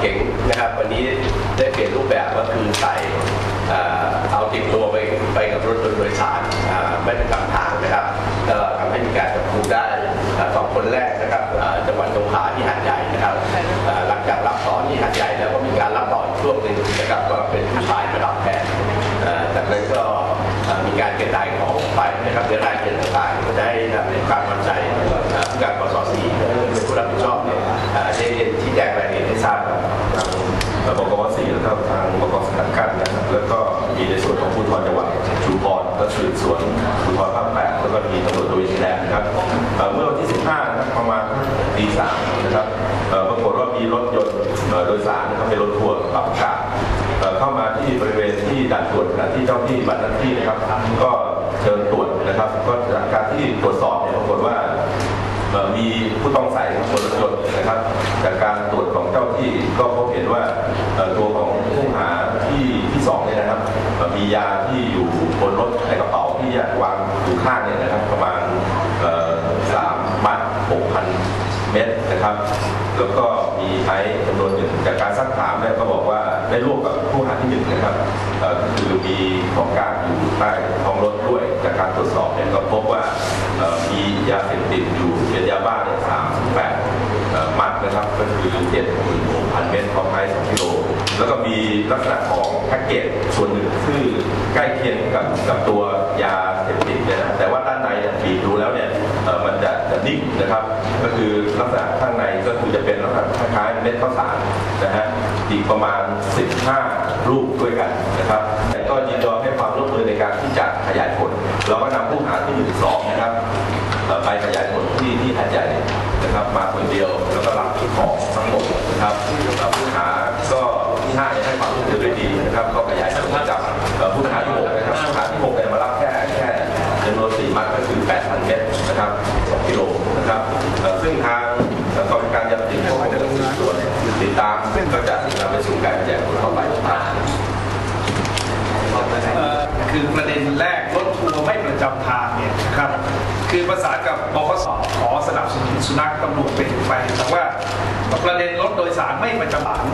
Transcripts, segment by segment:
เก๋งนะครับวันนี้ได้เปลี่ยนรูปแบบก็คือใส่เอาติดตัวไปไปกับรถโดยสารไม่ประจำทางนะครับก็ทำให้มีการจับกุมได้สองคนแรกนะครับจังหวัดสงขลาที่หาดใหญ่นะครับหลังจากรับต่อที่หาดใหญ่แล้วก็มีการรับต่ออีกช่วงหนึ่งนะครับก็เป็นผู้ชายมารับแทนจากนั้นก็มีการกระจายของไปนะครับเดี๋ยวรายละเอียดต่างๆก็จะ มีในส่วนของภูธรจังหวัดชุมพรและสืบสวนภูธรภาคแปดแล้วก็มีตำรวจตระเวนชายแดนนะครับเมื่อวันที่ 15นะครับประมาณตีสามนะครับปรากฏว่ามีรถยนต์โดยสารนะครับเป็นรถทัวร์ปรับอากาศเข้ามาที่บริเวณที่ด่านตรวจขณะที่เจ้าที่บัตรหน้าที่นะครับ ก็เชิญตรวจนะครับ ก็จากการที่ตรวจสอบเนี่ยปรากฏว่ามีผู้ต้องใส่บนรถยนต์นะครับ จากการตรวจของเจ้าที่ก็พบเห็นว่าตัวของผู้หา ที่ที่สองเนี่ยนะครับมียาที่อยู่บนรถในกระเป๋าที่วางอยู่ข้างเนี่ยนะครับ ประมาณสามมัดหกพันเม็ดนะครับ แล้วก็มีไอซ์จำนวนหนึ่งจากการซักถามเนี่ยก็บอกว่าได้ร่วมกับผู้หาที่หนึ่งนะครับคือมีของกลางอยู่ใต้ท้องรถด้วย จากการตรวจสอบเนี่ยก็พบว่ามียาเสพติดอยู่เป็นยาบ้าเนี่ยสามแปด มัดนะครับก็คือเจ็ดหมื่นหกพันเม็ดของไอซ์สองกิโลแล้วก็มีลักษณะของแพ็กเกจส่วนหนึ่งคือใกล้เคียงกับกับตัวยาเสพติดเนี่ยนะแต่ว่าด้านในเนี่ยบีบดูแล้วเนี่ยมันจะจะนิ่มนะครับ ก็คือลักษณะข้างในก็คือจะเป็นลักษณะคล้ายๆเม็ดข้าวสารนะฮะอีกประมาณ 15 รูปด้วยกันนะครับแต่ก็ยินยอมให้ความร่วมมือในการที่จะขยายผล เราก็นำผู้หาที่หนึ่งสองนะครับไปขยายผลที่ที่หาดใหญ่ นะครับมาคนเดียวแล้วก็รับที่ของทั้งหมดนะครับเอ่อผู้หาก็ที่ห้าให้ความร่วมมือโดยดีนะครับก็ขยายผลจับผู้หาที่หกนะครับผู้หาที่หกเนี่ยมารับแค่แค่จำนวนสี่มัดก็คือ8,000เมตรนะครับ2กิโลนะครับซึ่งทางเอ่อกรมการยาเสพติดก็จะต้องสืบสวนติดตามก็จะนำไปสู่การขยายผลต่อไปครับ คือประเด็นแรกรถทัวร์ไม่ประจำทางเนี่ยนะครับคือประสานกับบขสขอสนับสนุนสุนัขตำรวจเป็นไปแต่ว่าประเด็นรถโดยสารไม่ประจำทาง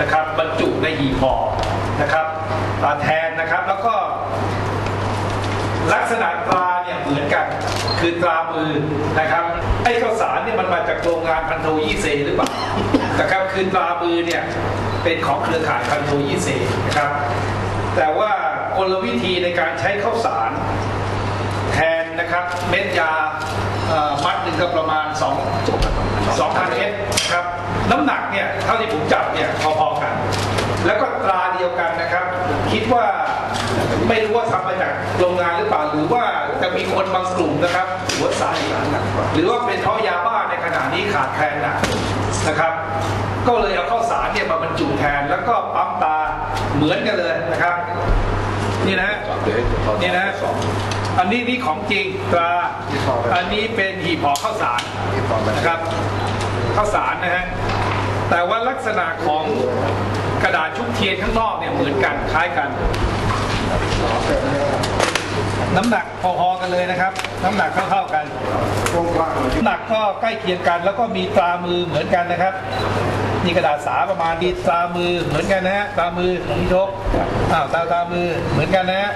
นะครับบรรจุในหีบห่อนะครับอ่าแทนนะครับแล้วก็ลักษณะตราเนี่ยเหมือนกันคือตรามือนะครับไอ้ข้าวสารเนี่ยมันมาจากโรงงานพันโทยี่เซหรือเปล่านะครับคือตรามือเนี่ยเป็นของเครือข่ายพันโทยี่เซนะครับแต่ว่า กลวิธีในการใช้ข้าวสารแทนนะครับเม็ดยามัดหนึ่งก็ประมาณ 2 2,000เม็ดครับน้ำหนักเนี่ยเท่าที่ผมจับเนี่ยพอๆกัน แล้วก็ตราเดียวกันนะครับ คิดว่าไม่รู้ว่าทำมาจากโรงงานหรือเปล่าหรือว่าจะมีคนบางกลุ่มนะครับ หัวใสหรือว่าเป็นเพราะยาบ้าในขณะนี้ขาดแคลนหนักนะครับ ก็เลยเอาข้าวสารเนี่ยมาบรรจุแทนแล้วก็ปั๊มตาเหมือนกันเลยนะครับ นี่นะฮะนี่นะฮะอันนี้นี่ของจริงตราอันนี้เป็นหีบห่อข้าวสารนะครับข้าวสารนะฮะแต่ว่าลักษณะของกระดาษชุบเทียนข้างนอกเนี่ยเหมือนกันคล้ายกัน น้ำหนักพอๆกันเลยนะครับ น้ำหนักเท่าๆกันน้ำหนักก็ใกล้เคียงกัน แล้วก็มีตรามือเหมือนกันนะครับ นี่กระดาษสาประมาณนี้ตามือเหมือนกันนะฮะตามือของพี่ทบอ้าวตาตามือเหมือนกันนะฮะ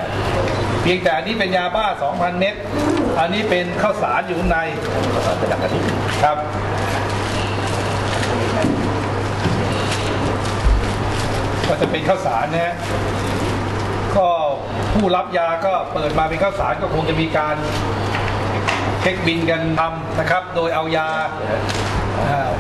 เพียงแต่อันนี้เป็นยาบ้า 2,000 เม็ดอันนี้เป็นข้าวสารอยู่ข้างในครับก็จะเป็นข้าวสารนะฮะก็ผู้รับยาก็เปิดมาเป็นข้าวสารก็คงจะมีการเช็คบินกันทำนะครับ โดยเอายา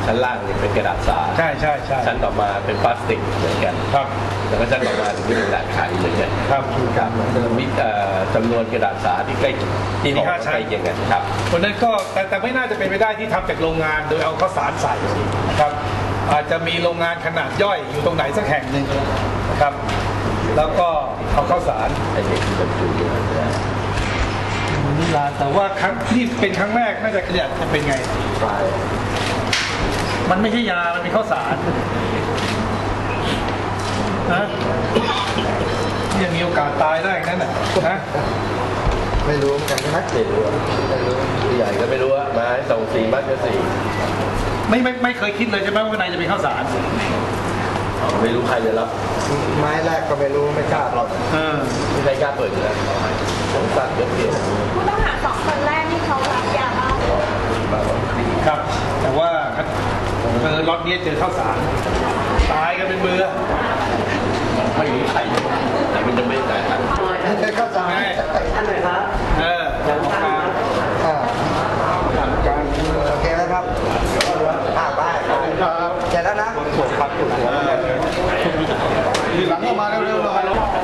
ชั้นล่างนี่เป็นกระดาษสาใช่ใช่ใช่ชั้นต่อมาเป็นพลาสติกเหมือนกันครับแล้วก็ชั้นต่อมาถึงเป็นกระดาษขายเหมือนกันครับครับมีเอ่อจำนวนกระดาษสาที่ใกล้ที่ห่อมีห้าชั้นใกล้เคียงกันครับคนนั้นก็แต่แต่ไม่น่าจะเป็นไปได้ที่ทำจากโรงงานโดยเอาข้าวสารใส่นะครับ อาจจะมีโรงงานขนาดย่อยอยู่ตรงไหนสักแห่งหนึ่งนะครับ แล้วก็เอาข้าวสารไอ้นี่คือบรรจุอยู่นะนิลาแต่ว่าครั้งนี่เป็นครั้งแรกน่าจะเนี่ยจะเป็นไง มันไม่ใช่ยา มันเป็นข้าวสารนะยังมีโอกาสตายได้อีกนั่นน่ะนะไม่รู้เหมือนกันนะไม่รู้อะไม่รู้ผู้ใหญ่ก็ไม่รู้ว่ามาให้ส่งสีมัดก็สีไม่ไม่ไม่เคยคิดเลยใช่ไหมว่าข้างในจะเป็นข้าวสารไม่รู้ใครจะรับไม้แรกก็ไม่รู้ไม่กล้าหรอกเออไม่ใครกล้าเปิดอยู่แล้วสงสารเยอะเดียวผู้ต้องหาสองคนแรกที่เขารับยาบ้าครับแต่ว่าเออล็นี้เจอข้าวสารตายกันเป็นเบื่อไม่มีใครแต่มันจะไม่ตายครับเจอข้าวสารอันไหนครับเออแล้วกาโอเคแล้วครับอ่าไปเสร็จแล้วนะดหัหลังออกมาเร็วๆเลย